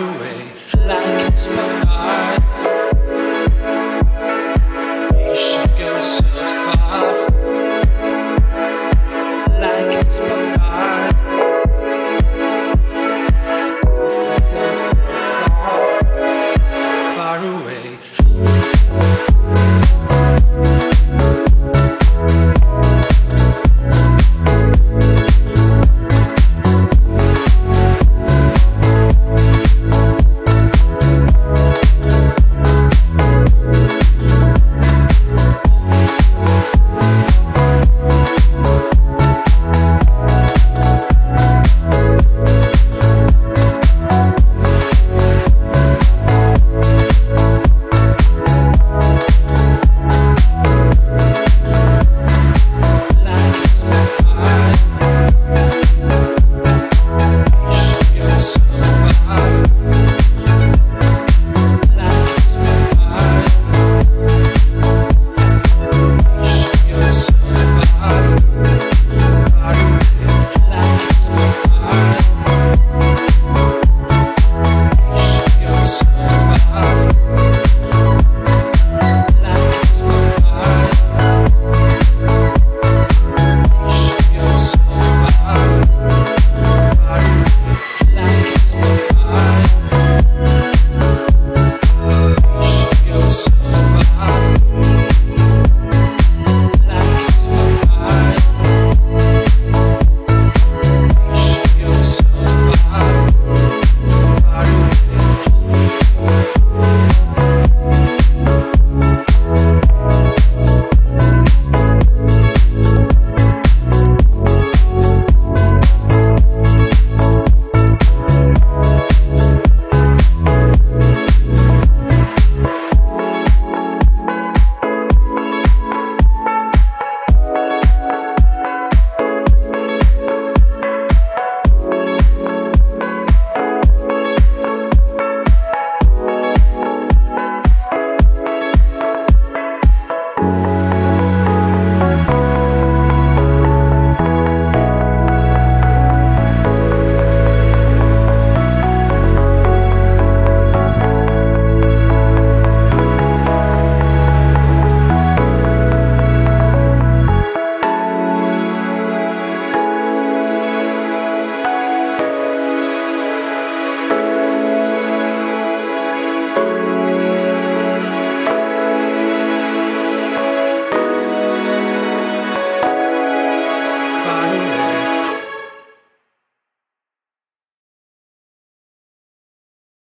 away like sparks.